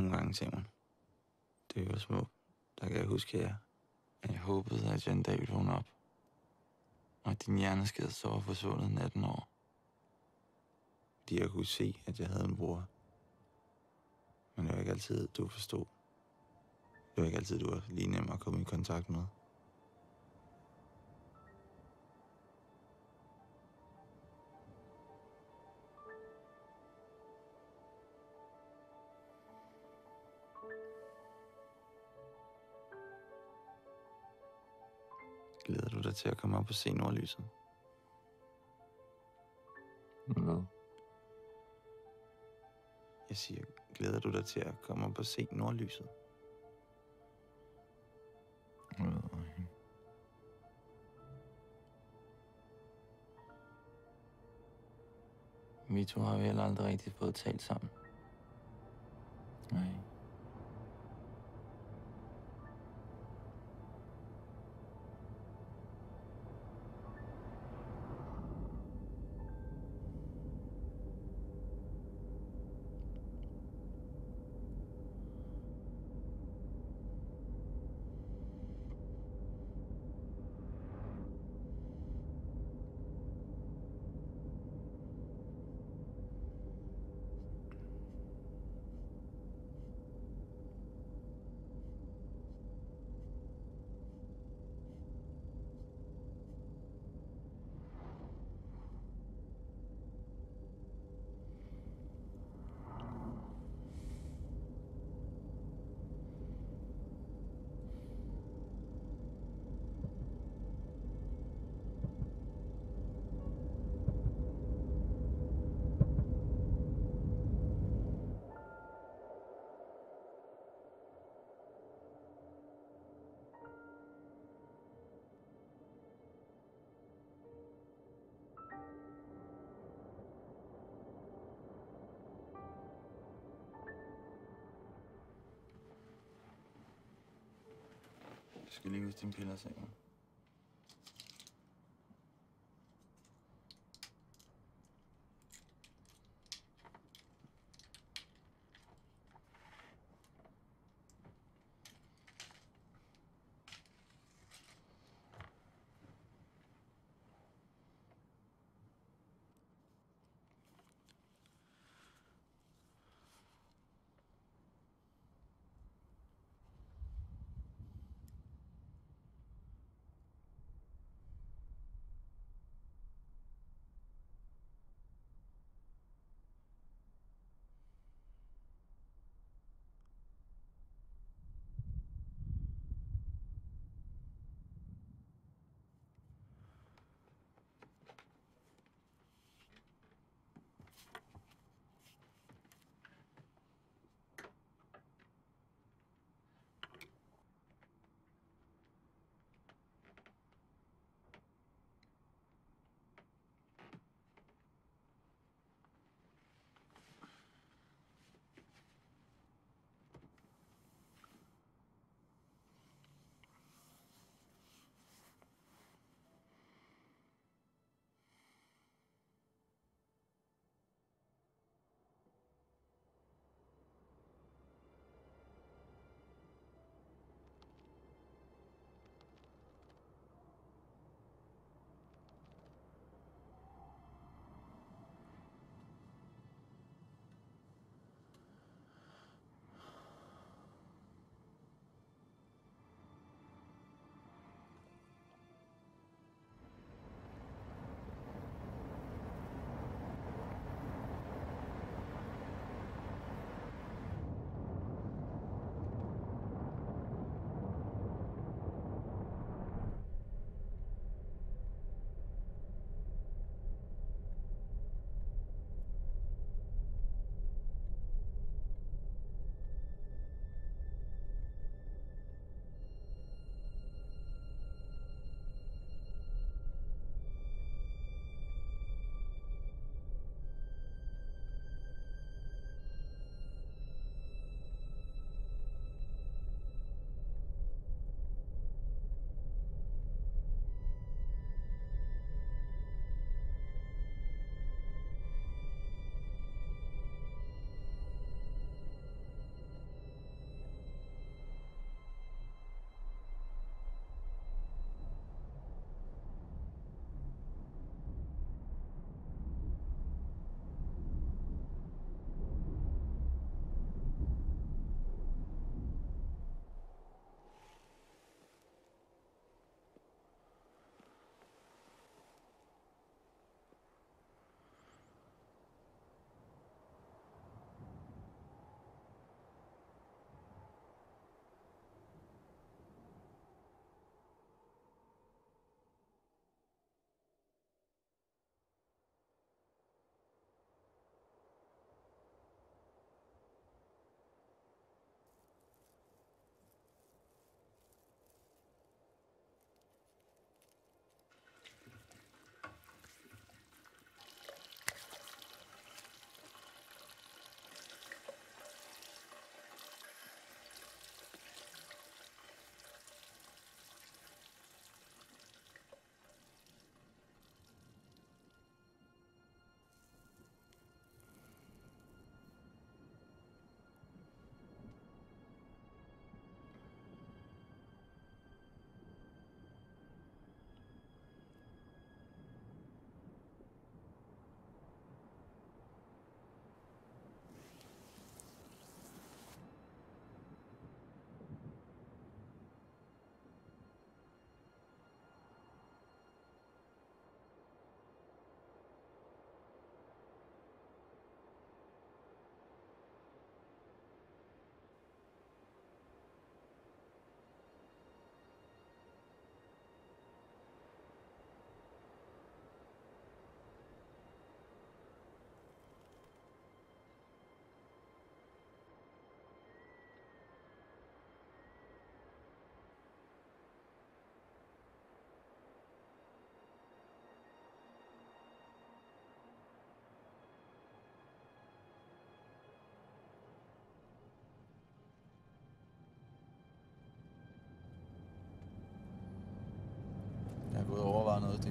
nogle gange, Simon. Det var små. Der kan jeg huske, at jeg, at jeg håbede, at jeg en dag ville vågne op. Og at din hjerneskade så var forsvundet 18 år. Fordi jeg kunne se, at jeg havde en bror. Men det var ikke altid, du forstod. Det var ikke altid, du var lige nem at komme i kontakt med. Dig til at komme op og se nordlyset? Hvad? Jeg siger, glæder du dig til at komme op og se nordlyset? Vi to har heller aldrig rigtig fået talt sammen. Nej. Skal lige huske dine piller, Simon.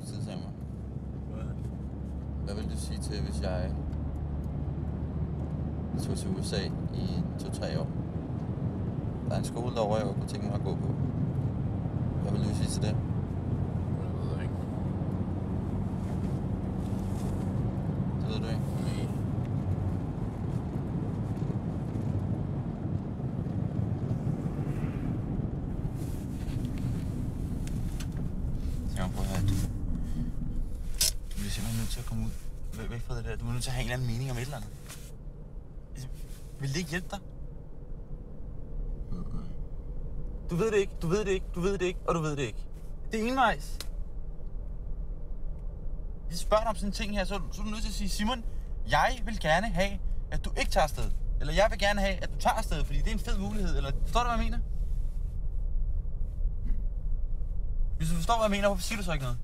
Stykke tid, Samuel. Hvad vil du sige til, hvis jeg tog til USA i to-tre år? Der er en skole derovre, jeg godt kunne tænke mig at gå på. Hvad vil du sige til det? Jeg ved ikke. Det ved du ikke. Nej. Samuel, prøv at høre. Du, du bliver simpelthen nødt til at komme ud. Væk, væk fra det der. Du er nødt til at have en eller anden mening om et eller andet. Altså, vil det ikke hjælpe dig? Du ved det ikke, du ved det ikke, du ved det ikke, og du ved det ikke. Det er envejs. Jeg spørger dig om sådan en ting her, så, så er du nødt til at sige, Simon, jeg vil gerne have, at du ikke tager afsted. Eller jeg vil gerne have, at du tager afsted, fordi det er en fed mulighed. Eller forstår du, hvad jeg mener? Hvis du forstår, hvad jeg mener, hvorfor siger du så ikke noget?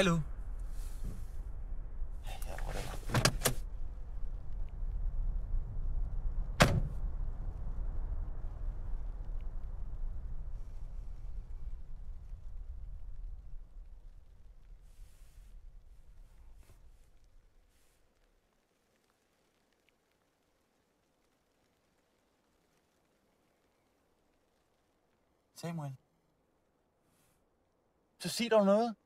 Whatever. Samuel. Så sig dog noget.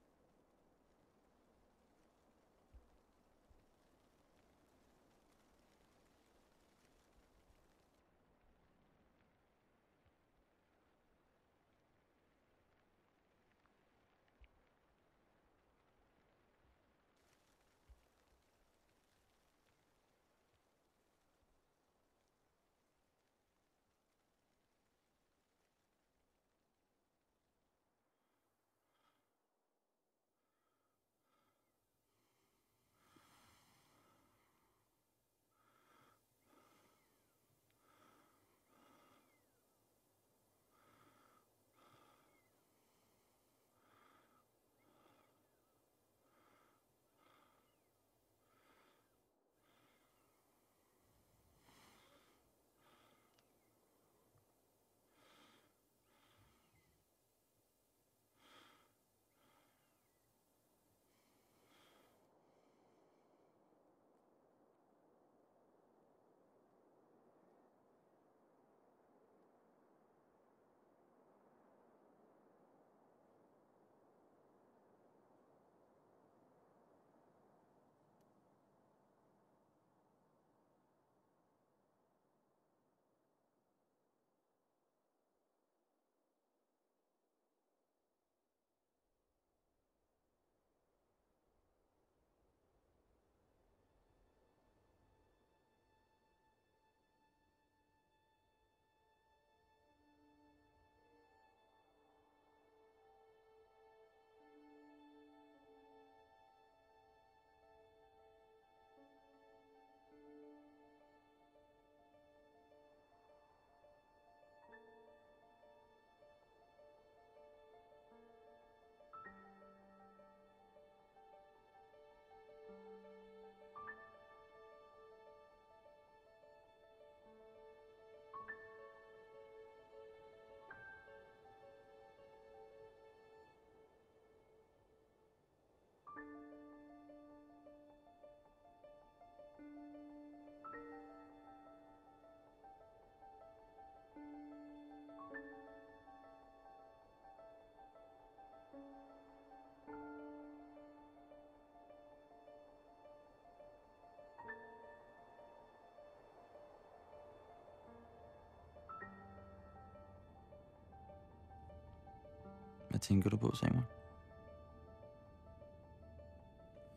Tænker du på, Samuel?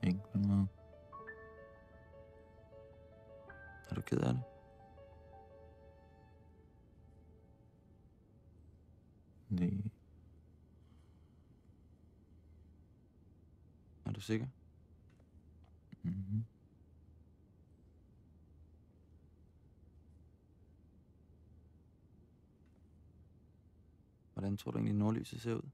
Ikke på noget. Er du ked af det? Det Er du sikker? mm-hmm. Hvordan tror du egentlig, nordlyset ser ud?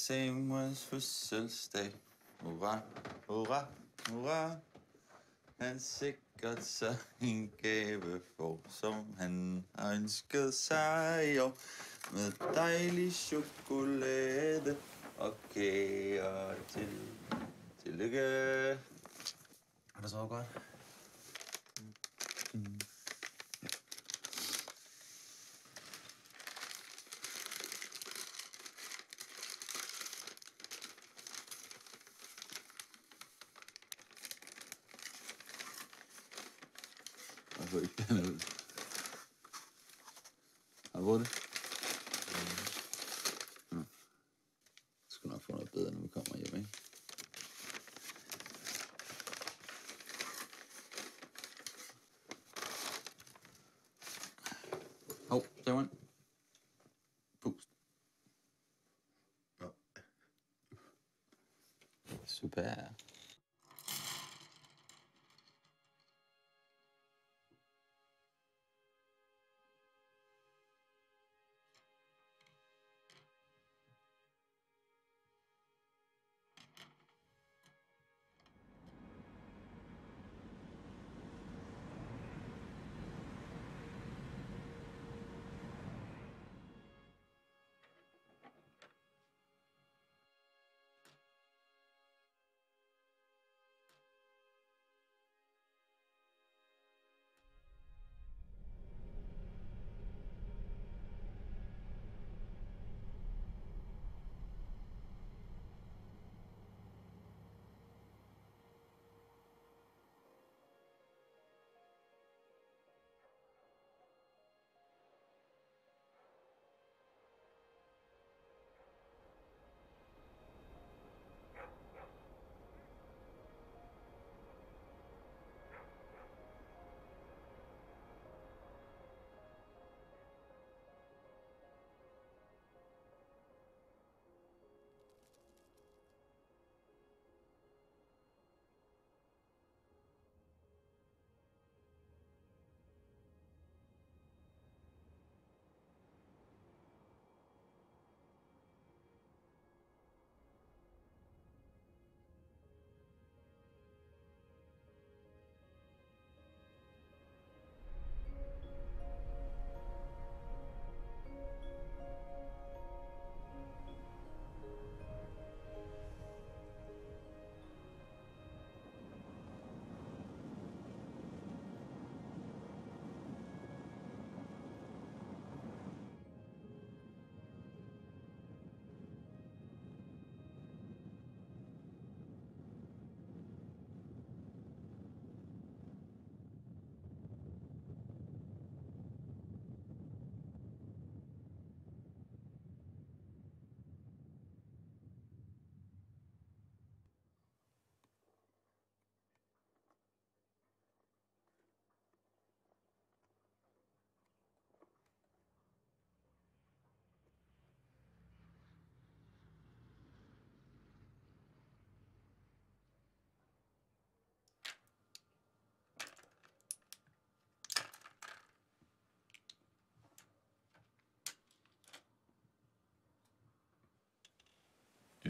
Samuels fødselsdag. Hurra, hurra, hurra. Han sikkert så en gave for, som han har ønsket sig i år. Med dejlig chokolade og kager til. Tillykke. Har du sovet godt? Jeg Oh, there one?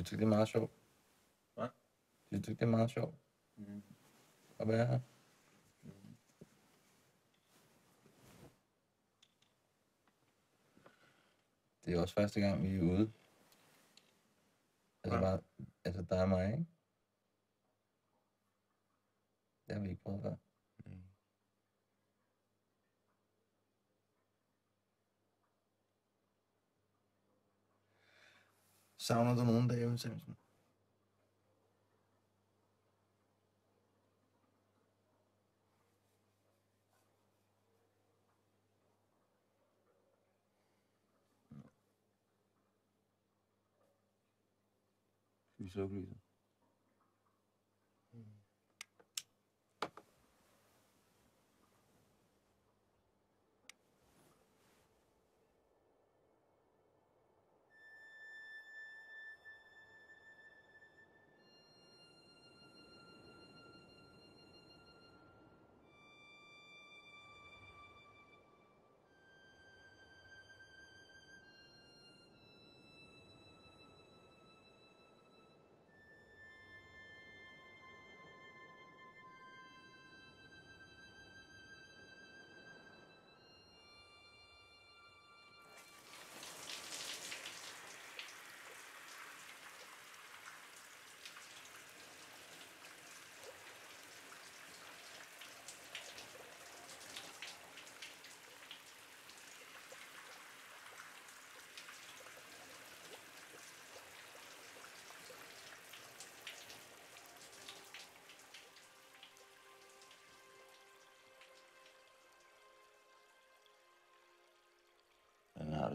Du tyckte det er meget sjovt? Hvad? Du tyckte det er meget sjovt Mm. at være her? Det er også første gang, vi er ude. Altså, Ja. bare, altså dig og mig, ikke? Det har vi ikke prøvet før. Sen onadan onu da evin sevmişsin. Güzel bir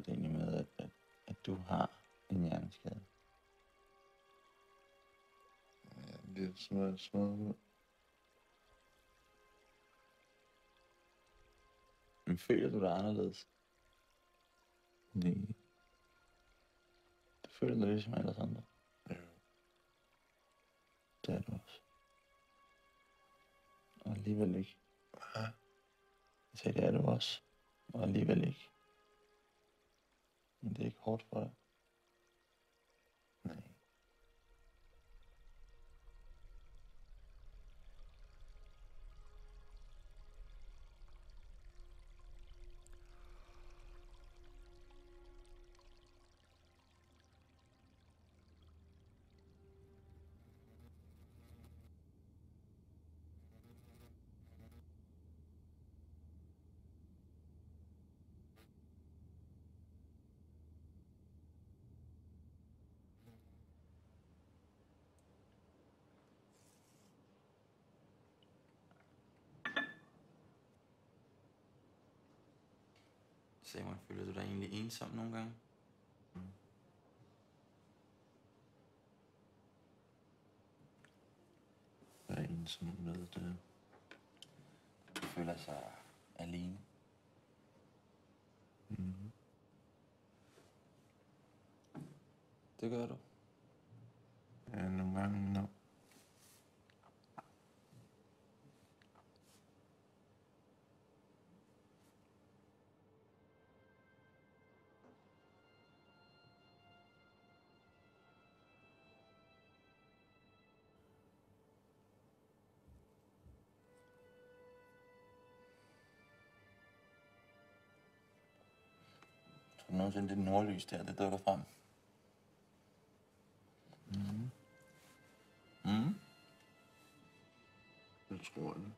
det egentlig med, at, at, at du har en hjerneskade? Ja, det er smadret, smadret ud. Men føler du dig anderledes? Nej. Du føler dig ligesom alle andre. Jo. Det er du også. Og alligevel ikke. Hvad? Jeg sagde, det er du også. Og alligevel ikke. Men det er ikke hårdt for dig. Samuel, føler du dig egentlig ensom nogle gange? Jeg er ensom med det. Du føler sig alene? Mm. Det gør du. Ja, nogle gange, no. Nogensinde, det nordlys der, det dukker frem? Mm. Mm? Jeg tror det.